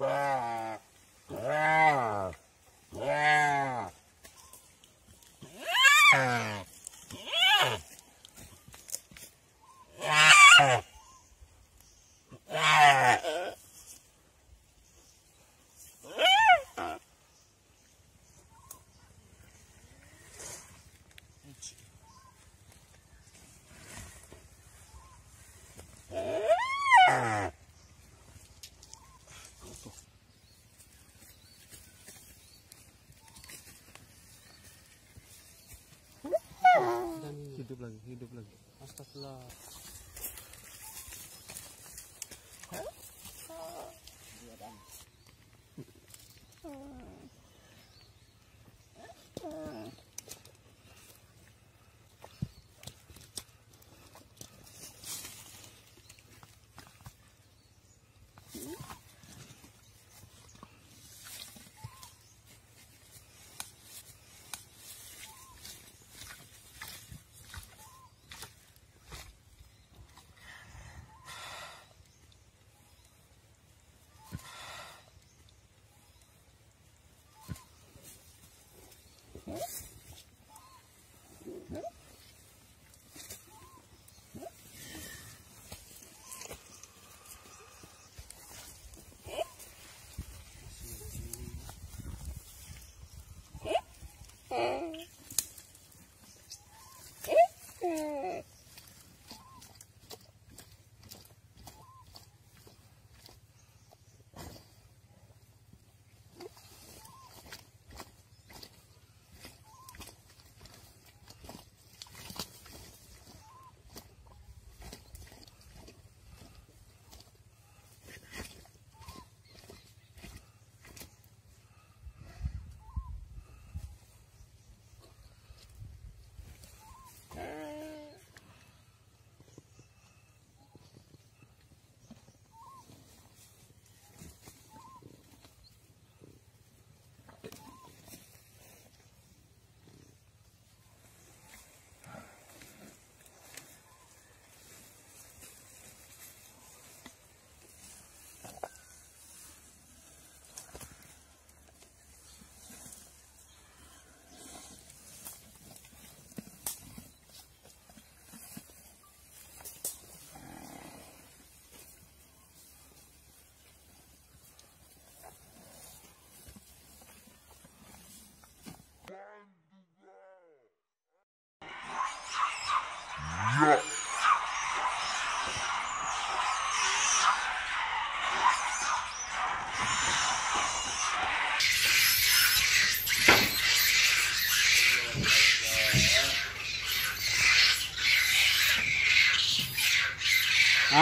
Hidup hidup lagi. Astagfirullah.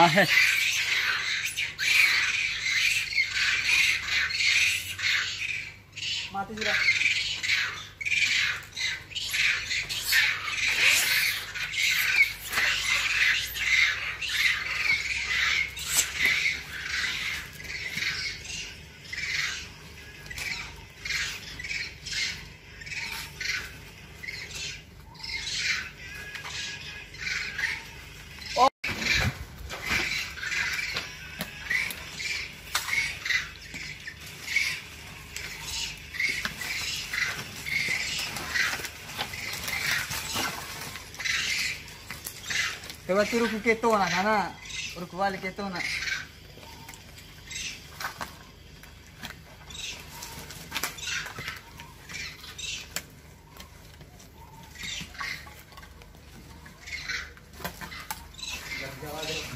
है Tebatu ruku keto lah, nak, nana ruku wali keto na.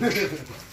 Thank.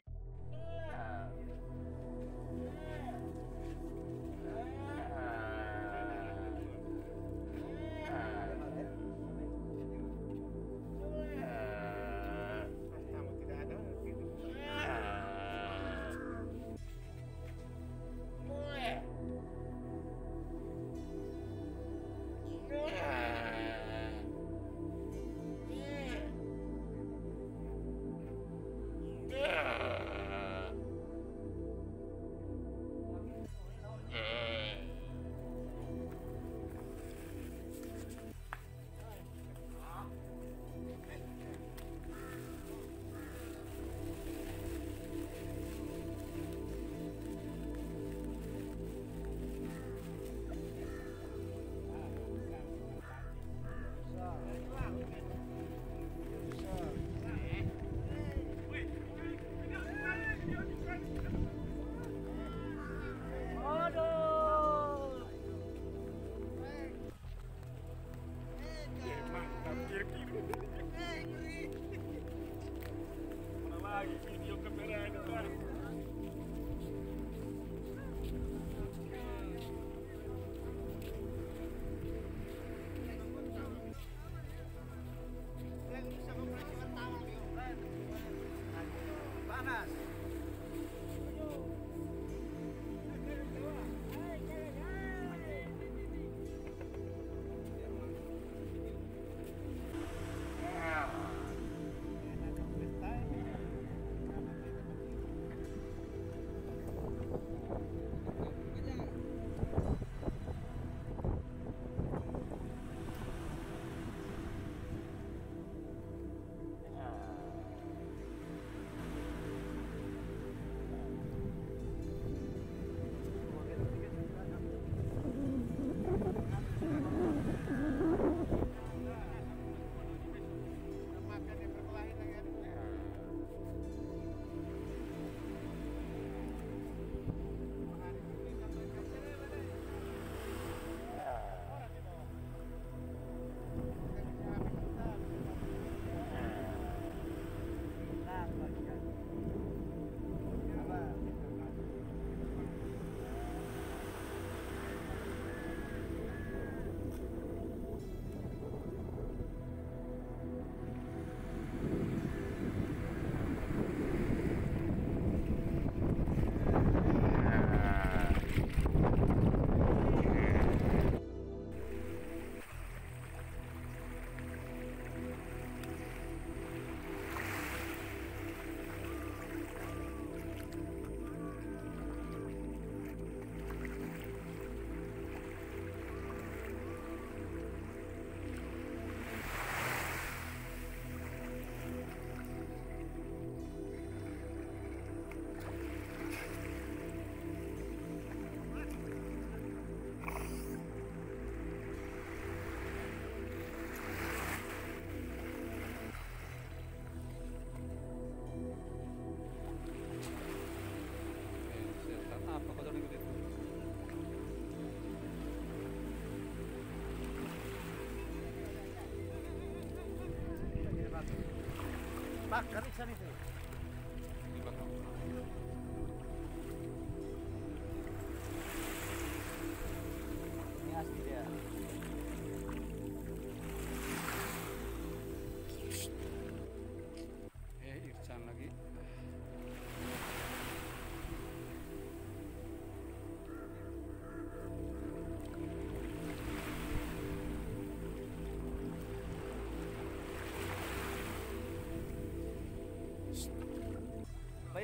Pak, garis saan ito eh.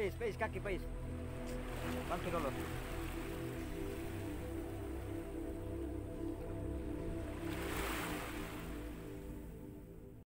Space, space, kaki, space. One.